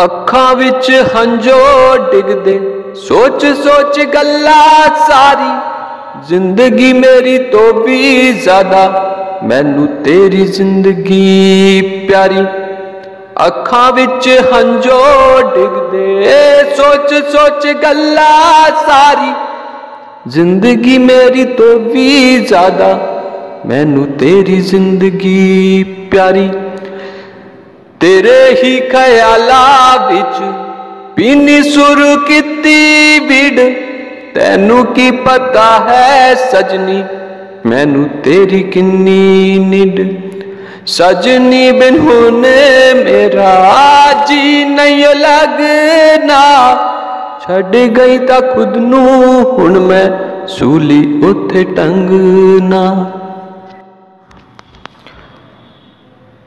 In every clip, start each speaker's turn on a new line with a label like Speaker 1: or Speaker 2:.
Speaker 1: ਅੱਖਾਂ ਵਿੱਚ ਹੰਝੋ ਡਿੱਗਦੇ ਸੋਚ ਸੋਚ ਗੱਲਾਂ ਸਾਰੀ ਜ਼ਿੰਦਗੀ ਮੇਰੀ ਤੋਂ ਵੀ ਜ਼ਿਆਦਾ ਮੈਨੂੰ ਤੇਰੀ ਜ਼ਿੰਦਗੀ ਪਿਆਰੀ ਅੱਖਾਂ ਵਿੱਚ ਹੰਝੋ ਡਿੱਗਦੇ ਸੋਚ ਸੋਚ ਗੱਲਾਂ ਸਾਰੀ ਜ਼ਿੰਦਗੀ ਮੇਰੀ ਤੋਂ ਵੀ ਜ਼ਿਆਦਾ ਮੈਨੂੰ ਤੇਰੀ ਜ਼ਿੰਦਗੀ ਪਿਆਰੀ ਤੇਰੇ ਹੀ ਖਿਆਲਾਂ ਵਿੱਚ ਪੀਨੀ ਸੁਰ ਕੀਤੀ ਵਿੜ ਤੈਨੂੰ ਕੀ ਪਤਾ ਹੈ ਸਜਣੀ ਮੈਨੂੰ ਤੇਰੀ ਕਿੰਨੀ ਨਿਡ ਸਜਣੀ ਬਿਨ ਹੁਨੇ ਮੇਰਾ ਜੀ ਨਹੀਂ ਲੱਗਣਾ ਛੱਡ ਗਈ ਤਾਂ ਖੁਦ ਨੂੰ ਹੁਣ ਮੈਂ ਸੂਲੀ ਉੱਥੇ ਟੰਗਣਾ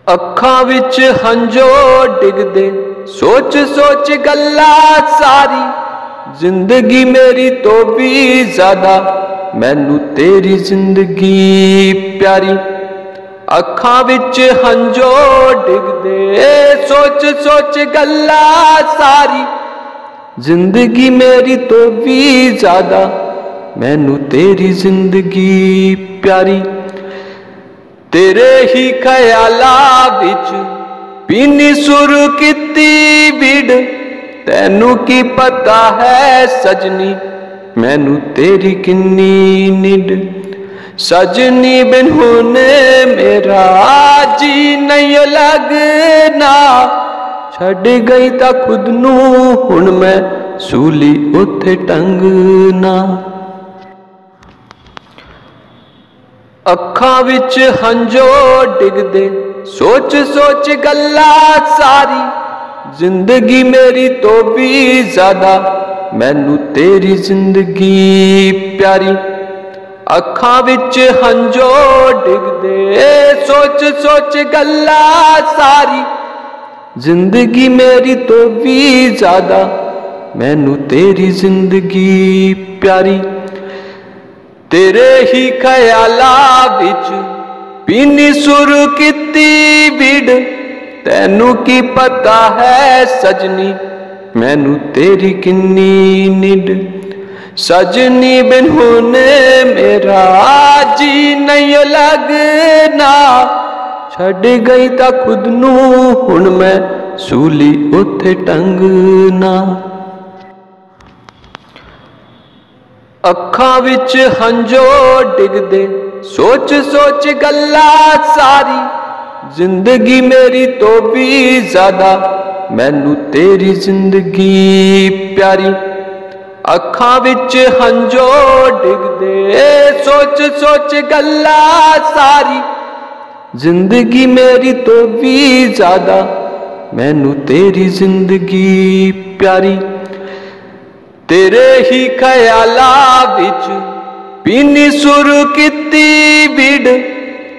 Speaker 1: ਅੱਖਾਂ ਵਿੱਚ ਹੰਝੋ ਡਿੱਗਦੇ ਸੋਚ ਸੋਚ ਗੱਲਾਂ ਸਾਰੀ ਜ਼ਿੰਦਗੀ ਮੇਰੀ ਤੋਂ ਵੀ ਜ਼ਿਆਦਾ ਮੈਨੂੰ ਤੇਰੀ ਜ਼ਿੰਦਗੀ ਪਿਆਰੀ ਅੱਖਾਂ ਵਿੱਚ ਹੰਝੋ ਡਿੱਗਦੇ ਸੋਚ ਸੋਚ ਗੱਲਾਂ ਸਾਰੀ ਜ਼ਿੰਦਗੀ ਮੇਰੀ ਤੋਂ ਵੀ ਜ਼ਿਆਦਾ ਮੈਨੂੰ ਤੇਰੀ ਜ਼ਿੰਦਗੀ ਪਿਆਰੀ ਤੇਰੇ ਹੀ ਖਿਆਲਾਂ ਵਿੱਚ ਪੀਨੀ ਸੁਰ ਕੀਤੀ ਵਿੜ ਤੈਨੂੰ ਕੀ ਪਤਾ ਹੈ ਸਜਣੀ ਮੈਨੂੰ ਤੇਰੀ ਕਿੰਨੀ ਨਿਡ। ਸਜਣੀ ਬਿਨ ਹੁਨੇ ਮੇਰਾ ਜੀ ਨਹੀਂ ਲੱਗਣਾ ਛੱਡ ਗਈ ਤਾਂ ਖੁਦ ਨੂੰ ਹੁਣ ਮੈਂ ਸੂਲੀ ਉੱਥੇ ਟੰਗਣਾ। ਅੱਖਾਂ ਵਿੱਚ ਹੰਝੋ ਡਿੱਗਦੇ ਸੋਚ ਸੋਚ ਗੱਲਾਂ ਸਾਰੀ ਜ਼ਿੰਦਗੀ ਮੇਰੀ ਤੋਂ ਵੀ ਜ਼ਿਆਦਾ ਮੈਨੂੰ ਤੇਰੀ ਜ਼ਿੰਦਗੀ ਪਿਆਰੀ ਅੱਖਾਂ ਵਿੱਚ ਹੰਝੋ ਡਿੱਗਦੇ ਸੋਚ ਸੋਚ ਗੱਲਾਂ ਸਾਰੀ ਜ਼ਿੰਦਗੀ ਮੇਰੀ ਤੋਂ ਵੀ ਜ਼ਿਆਦਾ ਮੈਨੂੰ ਤੇਰੀ ਜ਼ਿੰਦਗੀ ਪਿਆਰੀ ਤੇਰੇ ਹੀ ਖਿਆਲਾਂ ਵਿੱਚ ਪੀਨੀ ਸੁਰ ਕੀਤੀ ਵਿੜ ਤੈਨੂੰ ਕੀ ਪਤਾ ਹੈ ਸਜਣੀ ਮੈਨੂੰ ਤੇਰੀ ਕਿੰਨੀ ਨਿਡ। ਸਜਣੀ ਬਿਨ ਹੁਨੇ ਮੇਰਾ ਜੀ ਨਹੀਂ ਲੱਗਣਾ। ਛੱਡ ਗਈ ਤਾਂ ਖੁਦ ਨੂੰ ਹੁਣ ਮੈਂ ਸੂਲੀ ਉੱਥੇ ਟੰਗਣਾ। ਅੱਖਾਂ ਵਿੱਚ ਹੰਝੋ ਡਿੱਗਦੇ ਸੋਚ ਸੋਚ ਗੱਲਾਂ ਸਾਰੀ ਜ਼ਿੰਦਗੀ ਮੇਰੀ ਤੋਂ ਵੀ ਜ਼ਿਆਦਾ ਮੈਨੂੰ ਤੇਰੀ ਜ਼ਿੰਦਗੀ ਪਿਆਰੀ ਅੱਖਾਂ ਵਿੱਚ ਹੰਝੋ ਡਿੱਗਦੇ ਸੋਚ ਸੋਚ ਗੱਲਾਂ ਸਾਰੀ ਜ਼ਿੰਦਗੀ ਮੇਰੀ ਤੋਂ ਵੀ ਜ਼ਿਆਦਾ ਮੈਨੂੰ ਤੇਰੀ ਜ਼ਿੰਦਗੀ ਪਿਆਰੀ तेरे ही ख्याला विच पीनी सुर किती बिड,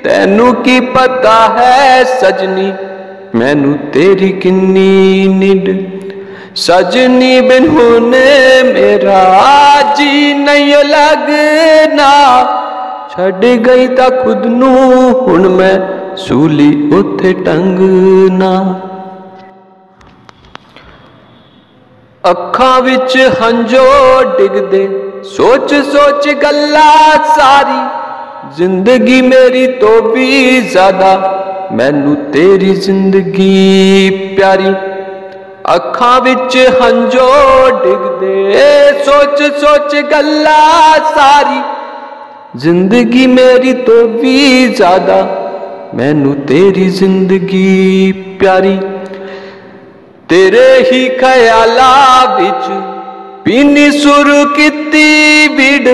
Speaker 1: तेनू की पता है सजनी, मैनू तेरी किन्नी निड। सजनी बिन होने मेरा जी नहीं लगना, छड़ गई ता खुद नू हुन मैं सूली उथे टंगना। ਅੱਖਾਂ ਵਿੱਚ ਹੰਝੋ ਡਿੱਗਦੇ ਸੋਚ ਸੋਚ ਗੱਲਾਂ ਸਾਰੀ ਜ਼ਿੰਦਗੀ ਮੇਰੀ ਤੋਂ ਵੀ ਜ਼ਿਆਦਾ ਮੈਨੂੰ ਤੇਰੀ ਜ਼ਿੰਦਗੀ ਪਿਆਰੀ ਅੱਖਾਂ ਵਿੱਚ ਹੰਝੋ ਡਿੱਗਦੇ ਸੋਚ ਸੋਚ ਗੱਲਾਂ ਸਾਰੀ ਜ਼ਿੰਦਗੀ ਮੇਰੀ ਤੋਂ ਵੀ ਜ਼ਿਆਦਾ ਮੈਨੂੰ ਤੇਰੀ ਜ਼ਿੰਦਗੀ ਪਿਆਰੀ तेरे ही ख्याला विच पीनी सुर किती बिड,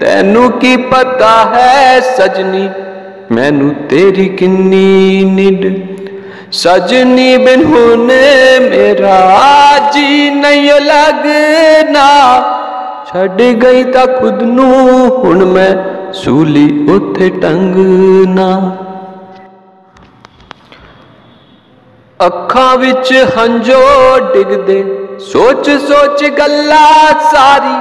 Speaker 1: तेनू की पता है सजनी, मैनू तेरी किन्नी निड। सजनी बिन होने मेरा जी नहीं लगना, छड़ गई ता खुद नू हुन मैं सूली उथे टंगना। ਅੱਖਾਂ ਵਿੱਚ ਹੰਝੋ ਡਿੱਗਦੇ ਸੋਚ ਸੋਚ ਗੱਲਾਂ ਸਾਰੀ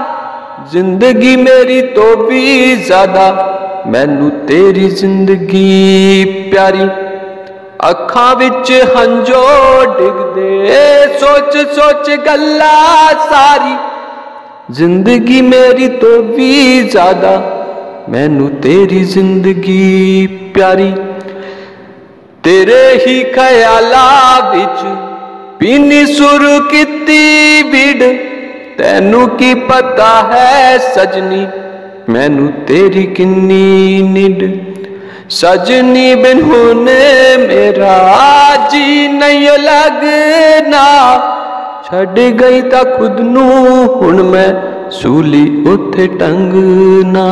Speaker 1: ਜ਼ਿੰਦਗੀ ਮੇਰੀ ਤੋਂ ਵੀ ਜ਼ਿਆਦਾ ਮੈਨੂੰ ਤੇਰੀ ਜ਼ਿੰਦਗੀ ਪਿਆਰੀ ਅੱਖਾਂ ਵਿੱਚ ਹੰਝੋ ਡਿੱਗਦੇ ਸੋਚ ਸੋਚ ਗੱਲਾਂ ਸਾਰੀ ਜ਼ਿੰਦਗੀ ਮੇਰੀ ਤੋਂ ਵੀ ਜ਼ਿਆਦਾ ਮੈਨੂੰ ਤੇਰੀ ਜ਼ਿੰਦਗੀ ਪਿਆਰੀ ਤੇਰੇ ਹੀ ਖਿਆਲਾਂ ਵਿੱਚ ਪੀਨੀ ਸੁਰ ਕੀਤੀ ਵਿੜ ਤੈਨੂੰ ਕੀ ਪਤਾ ਹੈ ਸਜਣੀ ਮੈਨੂੰ ਤੇਰੀ ਕਿੰਨੀ ਨਿਡ ਸਜਣੀ ਬਿਨ ਹੁਨੇ ਮੇਰਾ ਜੀ ਨਹੀਂ ਲੱਗਣਾ ਛੱਡ ਗਈ ਤਾਂ ਖੁਦ ਨੂੰ ਹੁਣ ਮੈਂ ਸੂਲੀ ਉੱਥੇ ਟੰਗਣਾ